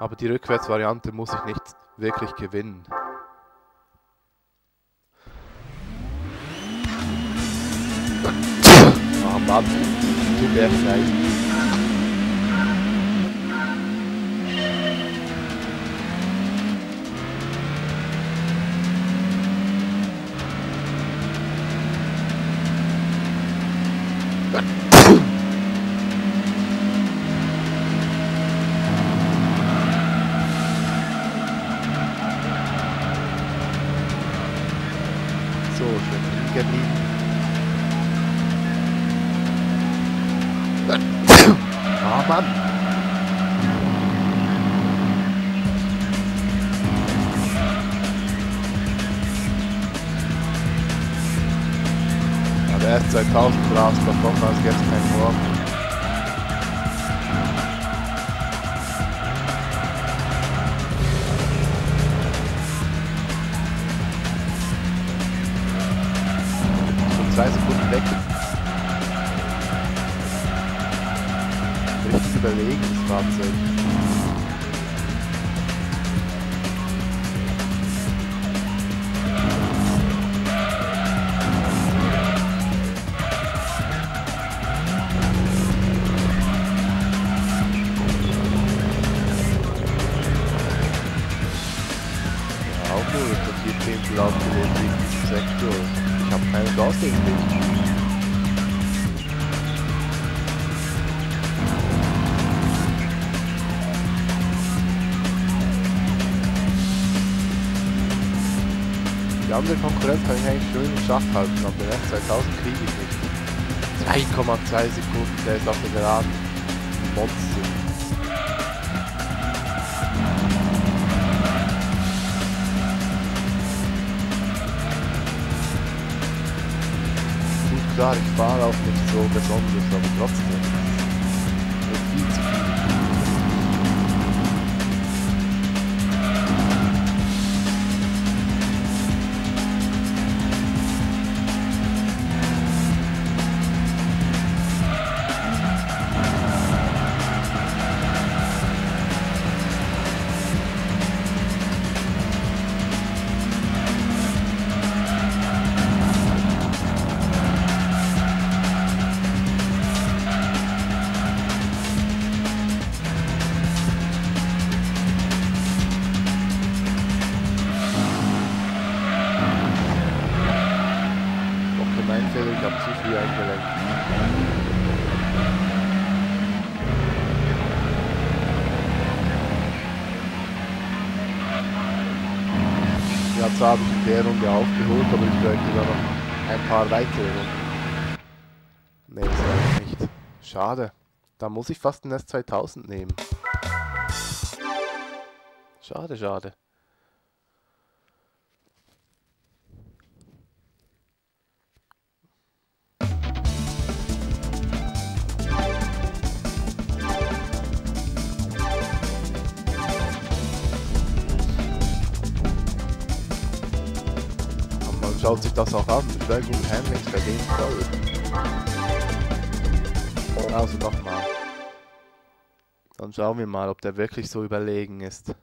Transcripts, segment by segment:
Aber die Rückwärtsvariante muss ich nicht wirklich gewinnen. Ah, Mann. Tut mir leid. Schön liegen geblieben. Ah, Mann. Aber erst 2000 raus, davon war es jetzt kein Morgen. Zwei Sekunden weg. Richtig überlegen, das Fahrzeug. Die andere Konkurrenz kann ich eigentlich schön im Schach halten, aber den Rest 2000 kriege ich nicht. 3,2 Sekunden, der ist auf der Geraden. Monster. Gut klar, ich fahre auch nicht so besonders, aber trotzdem. Ja, zwar habe ich in der Runde aufgeholt, aber ich bräuchte da noch ein paar weitere Runden. Nee, das reicht nicht. Schade. Da muss ich fast den S2000 nehmen. Schade, schade. Schaut sich das auch an. Beschleunigung und Handlings bei dem voll. Also nochmal. Dann schauen wir mal, ob der wirklich so überlegen ist.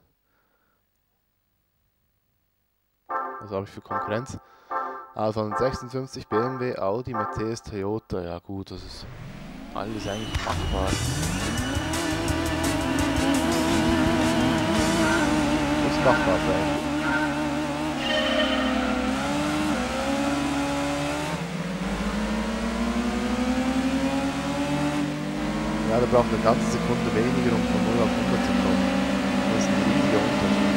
Was habe ich für Konkurrenz? Also ein 56 BMW, Audi, Mercedes, Toyota. Ja gut, das ist alles eigentlich machbar. Muss machbar sein. Ja, da braucht eine ganze Sekunde weniger, um von 0 auf 100 zu kommen. Das ist ein riesiger Unterschied.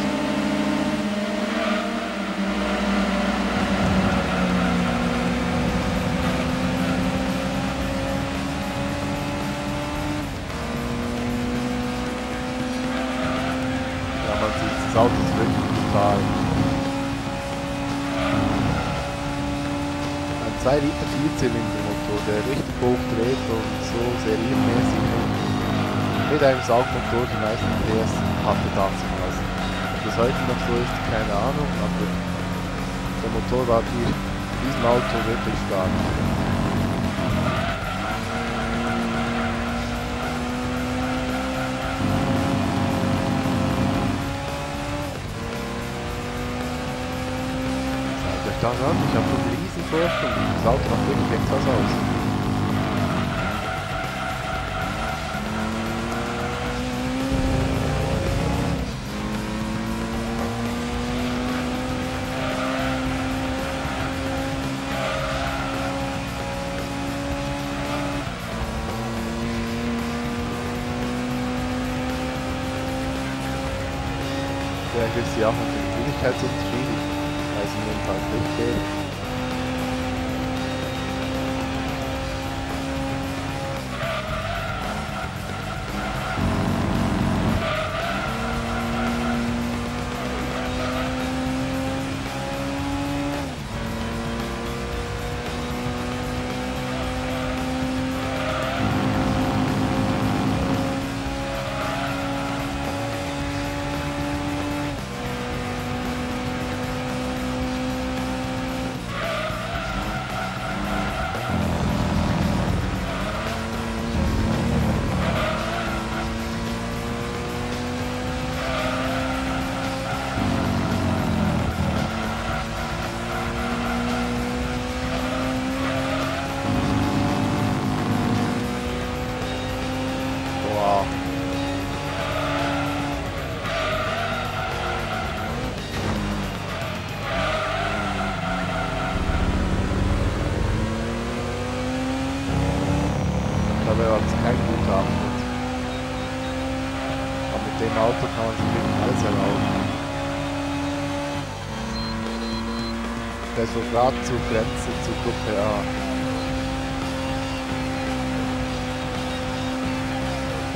Ja, man sieht, das Auto ist wirklich brutal. Ein 2 Liter Vierzylindermotor, der richtig mit einem Saugmotor die meisten PS hatte damals. Ob das heute noch so ist, keine Ahnung, aber der Motor war hier in diesem Auto wirklich stark. das an, ich habe so eine riesen Vorsprung. Das Auto macht wirklich jetzt was aus. Vielleicht ist sie auch noch den Geschwindigkeitsunterschied. Ich weiß in dem Fall nicht. Auto kann man sich wirklich alles erlauben. Der ist so gerade zur Grenze zur Gruppe A.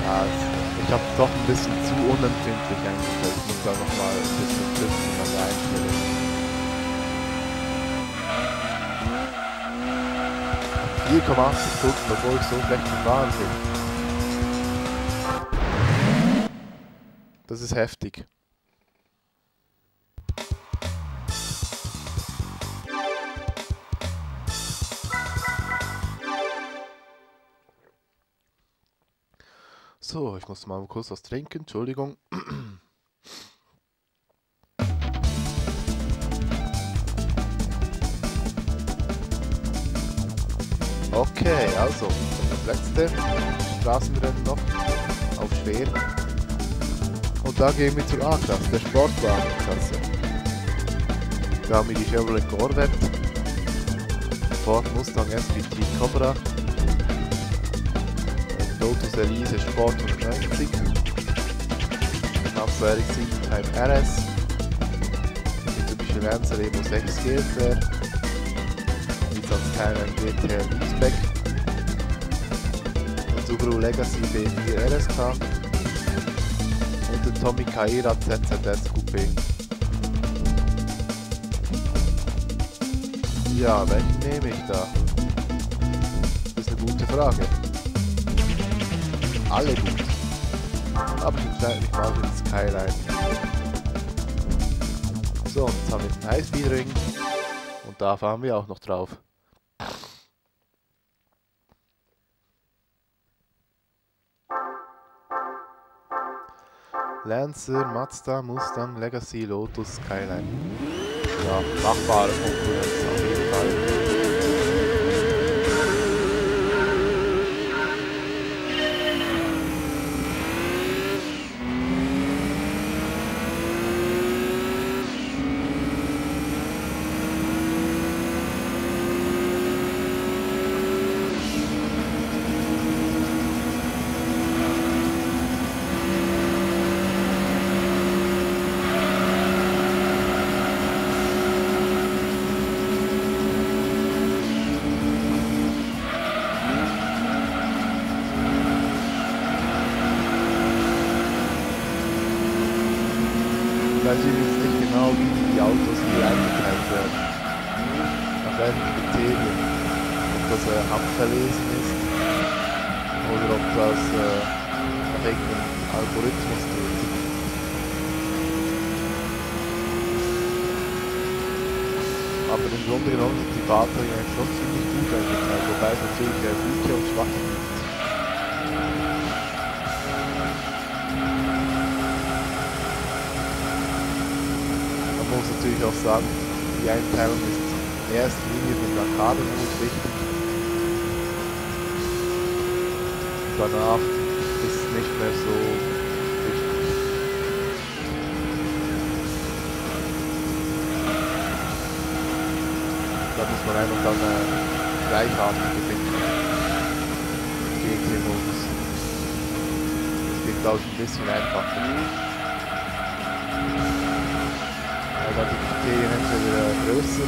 Ja, ich habe doch ein bisschen zu unempfindlich eingestellt. Ich muss da nochmal ein bisschen drücken an der Einstellung. Sekunden, bevor ich so schlecht gefahren bin. Das ist heftig. So, ich muss mal kurz was trinken, Entschuldigung. Okay, also, das letzte Straßenrennen noch auf schwer. Und da gehen wir zur A-Klasse, der Sportwagenklasse. Da haben wir die Chevrolet Corvette, Ford Mustang SVT Cobra, Lotus Elise Sport 190, Mazda RX-7 Type RS, Mitsubishi Lancer Evo 6 GSR, Nissan Skyline GTR der Subaru Legacy B4 RSK Tommy Kaira ZZS Coupé. Ja, welchen nehme ich da? Das ist eine gute Frage alle gut. Aber ich entscheide mich mal für den Skyline. So, jetzt haben wir den Highspeed-Ring. Und da fahren wir auch noch drauf. Lancer, Mazda, Mustang, Legacy, Lotus, Skyline. Ja, machbare Konkurrenz auf jeden Fall. Ich weiß übrigens nicht genau, wie die Autos hier eingeteilt werden. Nach welchen Kriterien. Ob das äh, handverlesen ist oder ob das äh, nach irgendeinem Algorithmus geht. Aber im Grunde genommen sind die Fahrzeuge eigentlich schon ziemlich gut eingeteilt, wobei es natürlich äh, gute und schwache gibt. Man muss natürlich auch sagen, die Einteilung ist in erster Linie den Arcade-Mode wichtig. Danach ist es nicht mehr so Da muss man einfach dann äh, gleichartige finden. GT-Modus. Das geht glaube ich ein bisschen einfacher. Weil da die Kriterien entweder größer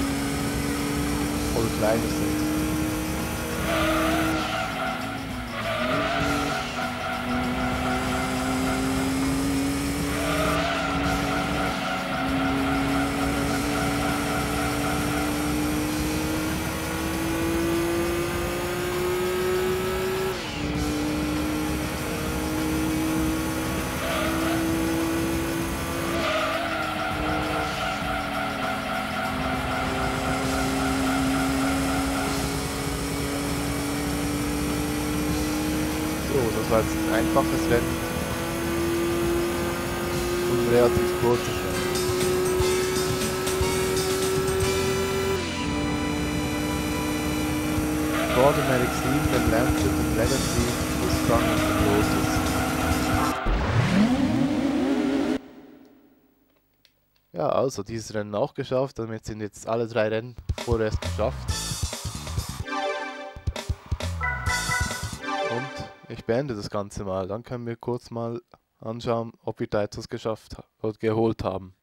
oder kleiner sind. So, das jetzt ein einfaches Rennen. Und relativ kurzes Rennen. Vor dem RX-7, dem Lancet, dem Legacy, Mustang und Lotus. Ja, also dieses Rennen auch geschafft. Damit sind jetzt alle drei Rennen vorerst geschafft. Ich beende das Ganze mal. Dann können wir kurz mal anschauen, ob wir da etwas geschafft ha- oder geholt haben.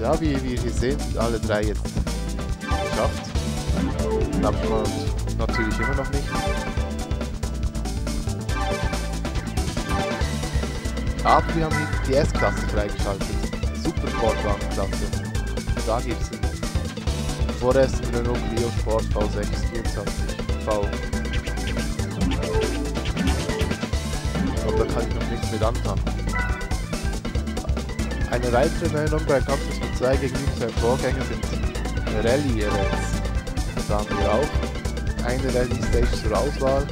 Ja, wie, wie ihr seht, alle drei jetzt geschafft. Abstand natürlich immer noch nicht. Aber wir haben die- S-Klasse freigeschaltet. Supersportwagenklasse. Da gibt es einen Renault Clio Sport V6 24V. Und da kann ich noch nichts mit anfangen. Eine weitere Neuerung bei Campus mit 2 gegenüber seinem Vorgänger sind Rallye-Events. Da haben wir auch eine Rallye-Stage zur Auswahl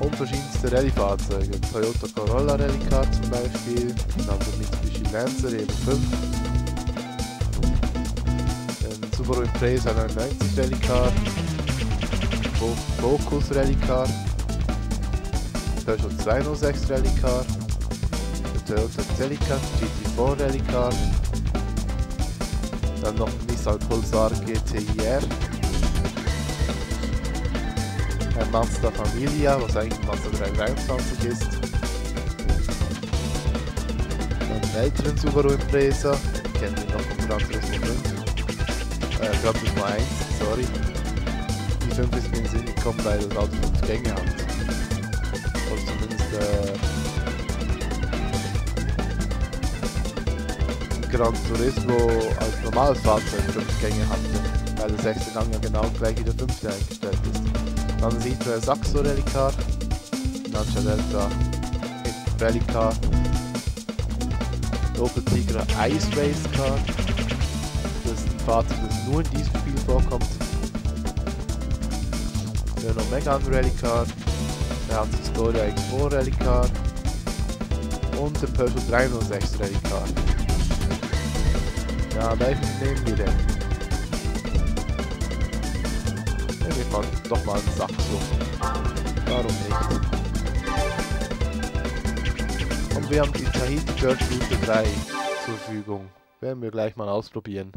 und verschiedenste Rallye-Fahrzeuge. Toyota Corolla Rally Car zum Beispiel, dann der Mitsubishi Lancer Evo 5, den Subaru Impreza 99 Rally Car, Fo- Focus Rally Car, Peugeot 206 Rally Car, Toyota Celica GT4 Rally Car, dann noch Nissan Pulsar GTIR, ein Mazda Familia, was eigentlich Mazda 323 ist, dann einen älteren Subaru Impreza, kennen wir noch vom Gran Turismo 5, äh, Gran Turismo 1, sorry. Die 5 ist mir Sinn gekommen, weil das Auto 5 Gänge hat. Oder zumindest äh, Gran Turismo als normales Fahrzeug 5 Gänge hatte, weil der 6. Gang ja genau gleich wie der 5. eingestellt ist. Dann sieht man Saxo Rally Car, Lancia Delta Rally Car, Opel Tigra Ice Race Car, Fahrzeug, das nur in diesem Spiel vorkommt. Renault Megane Rally Car, der hat Skoda X4 Rally und der Peugeot 306 Rally Car. Ja, welchen nehmen wir denn? Nehmen wir mal, doch mal einen Saxo. Warum nicht? Und wir haben die Tahiti Dirt Route 3 zur Verfügung. Werden wir gleich mal ausprobieren.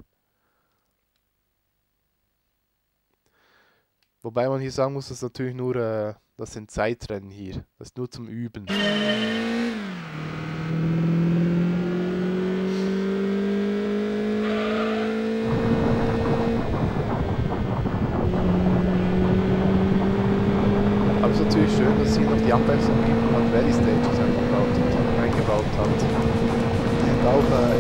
Wobei man hier sagen muss, dass natürlich nur, äh, das sind Zeitrennen hier. Das ist nur zum Üben. Aber es ist natürlich schön, dass hier noch die Abwechslung gibt und man Rally Stages eingebaut. Eingebaut hat. Die auch äh,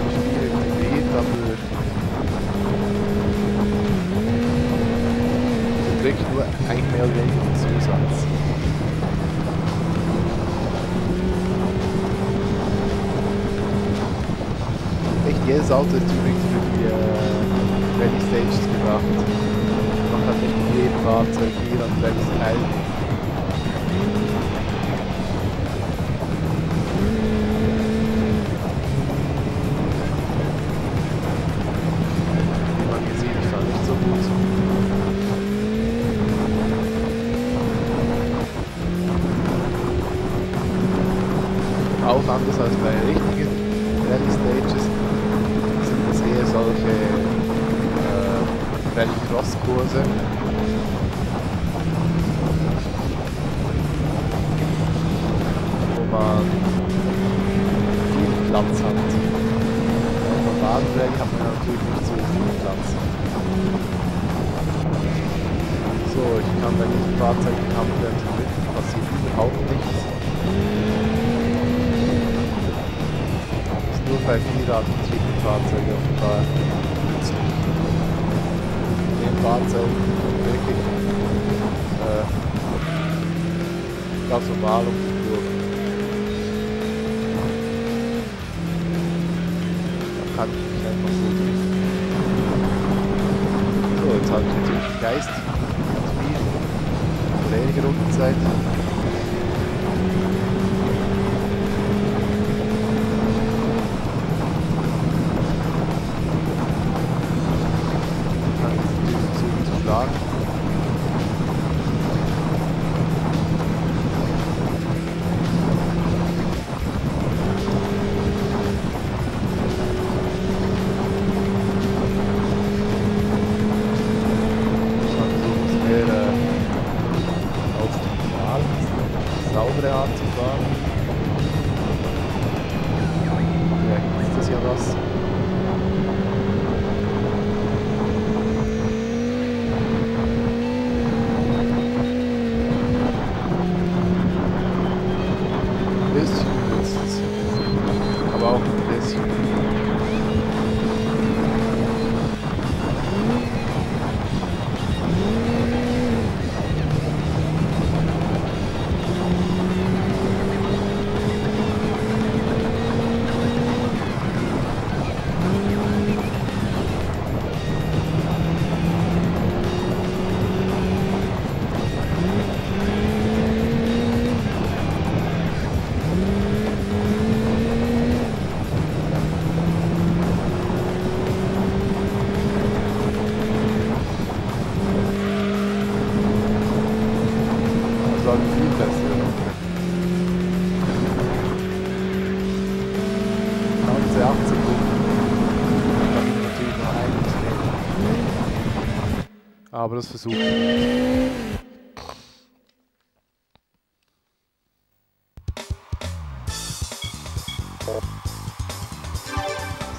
nur ein mehr oder weniger Zusatz. Echt jedes Auto ist übrigens für die äh, Rally Stages gemacht. Man kann nicht mit jedem Fahrzeug hier an Rallys teilnehmen. Platz hat. Bei normalen Rallye hat man natürlich nicht so viel Platz. So, ich kann bei diesem Fahrzeug die Handbremse mit, passiert überhaupt nichts. Ist nur bei vierradbetriebenen Fahrzeugen offenbar dem Fahrzeug wirklich äh, ganz normal um kann ich mich einfach so driften. So, jetzt habe ich natürlich den Geist. Vorherige Rundenzeit. Art zu fahren. Aber das versuchen wir.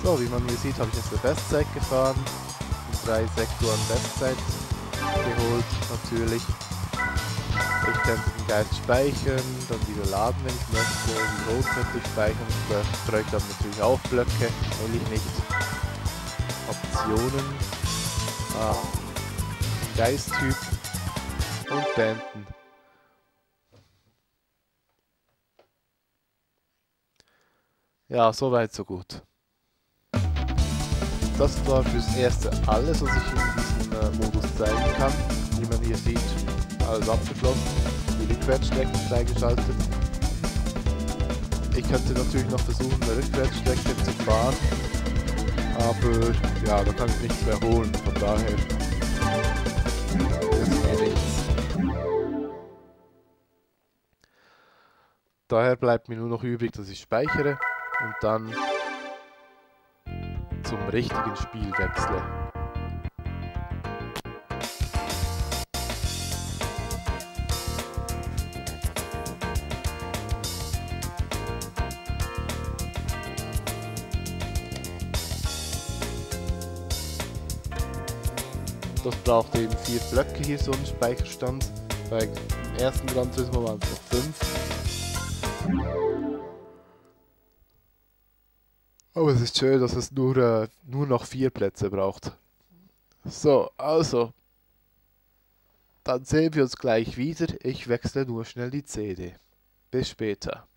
So, wie man hier sieht, habe ich jetzt eine Bestzeit gefahren. In drei Sektoren Bestzeit geholt, natürlich. Ich könnte den Geist speichern, dann wieder laden, wenn ich möchte. Die Rot könnte ich speichern. Ich bräuchte aber natürlich auch Blöcke. Will ich nicht. Optionen. Ah. Geisttyp. Und beenden. Ja, soweit, so gut. Das war fürs erste alles, was ich in diesem äh, Modus zeigen kann. Wie man hier sieht, alles abgeschlossen, die Rückwärtsstrecke freigeschaltet. Ich könnte natürlich noch versuchen, eine Rückwärtsstrecke zu fahren, aber ja, da kann ich nichts mehr holen, von daher. Daher bleibt mir nur noch übrig, dass ich speichere und dann zum richtigen Spiel wechsle. Das braucht eben vier Blöcke hier, so ein Speicherstand. Bei dem ersten Gran Turismo waren es noch fünf. Aber es ist schön, dass es nur, äh, nur noch vier Plätze braucht. So, also. Dann sehen wir uns gleich wieder. Ich wechsle nur schnell die CD. Bis später.